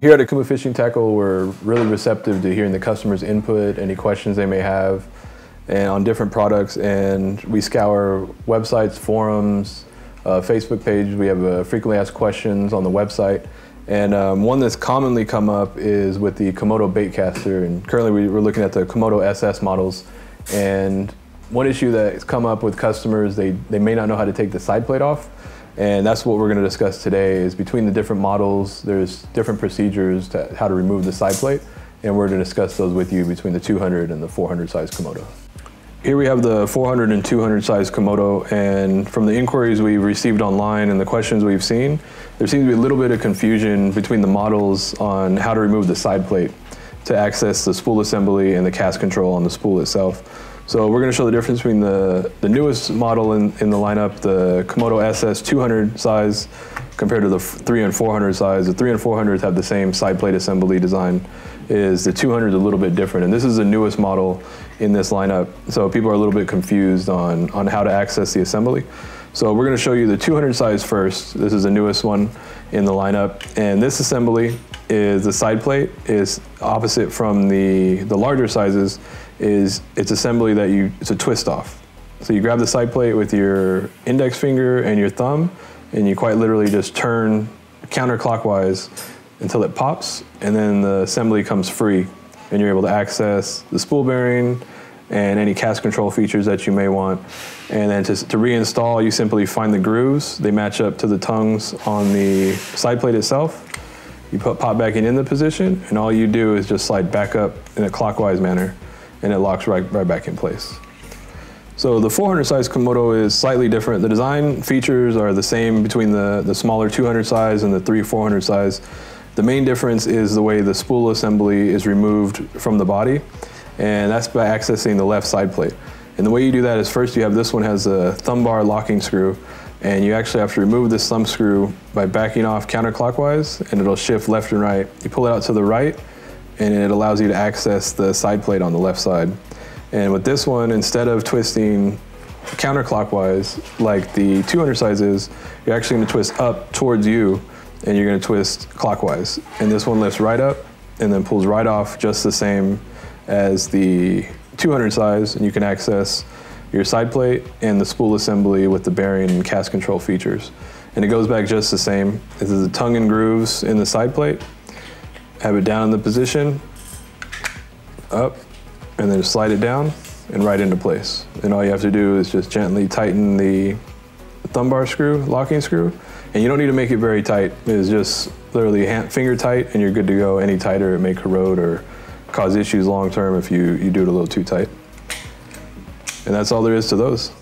Here at Okuma Fishing Tackle, we're really receptive to hearing the customer's input, any questions they may have, and on different products. And we scour websites, forums, uh, Facebook page. We have uh, frequently asked questions on the website. And um, one that's commonly come up is with the Komodo baitcaster. And currently we, we're looking at the Komodo SS models. And one issue that's come up with customers, they, they may not know how to take the side plate off. And that's what we're going to discuss today is between the different models, there's different procedures to how to remove the side plate. And we're going to discuss those with you between the 200 and the 400 size Komodo. Here we have the 400 and 200 size Komodo, and from the inquiries we've received online and the questions we've seen, there seems to be a little bit of confusion between the models on how to remove the side plate to access the spool assembly and the cast control on the spool itself. So we're going to show the difference between the, the newest model in, in the lineup, the Komodo SS 200 size compared to the 3 and 400 size. The 3 and 400s have the same side plate assembly design is the 200 is a little bit different. And this is the newest model in this lineup. So people are a little bit confused on, on how to access the assembly. So we're gonna show you the 200 size first. This is the newest one in the lineup. And this assembly is the side plate is opposite from the, the larger sizes is it's assembly that you, it's a twist off. So you grab the side plate with your index finger and your thumb and you quite literally just turn counterclockwise until it pops, and then the assembly comes free, and you're able to access the spool bearing and any cast control features that you may want. And then to, to reinstall, you simply find the grooves. They match up to the tongues on the side plate itself. You put pop back in in the position, and all you do is just slide back up in a clockwise manner, and it locks right, right back in place. So the 400 size Komodo is slightly different. The design features are the same between the, the smaller 200 size and the 3 400 size. The main difference is the way the spool assembly is removed from the body, and that's by accessing the left side plate. And the way you do that is first you have this one has a thumb bar locking screw, and you actually have to remove this thumb screw by backing off counterclockwise, and it'll shift left and right. You pull it out to the right, and it allows you to access the side plate on the left side. And with this one, instead of twisting counterclockwise like the 200 size is, you're actually gonna twist up towards you and you're gonna twist clockwise. And this one lifts right up and then pulls right off just the same as the 200 size and you can access your side plate and the spool assembly with the bearing and cast control features. And it goes back just the same. This is the tongue and grooves in the side plate. Have it down in the position, up, and then slide it down and right into place. And all you have to do is just gently tighten the thumb bar screw, locking screw, and you don't need to make it very tight. It's just literally hand, finger tight and you're good to go. Any tighter, it may corrode or cause issues long term if you, you do it a little too tight. And that's all there is to those.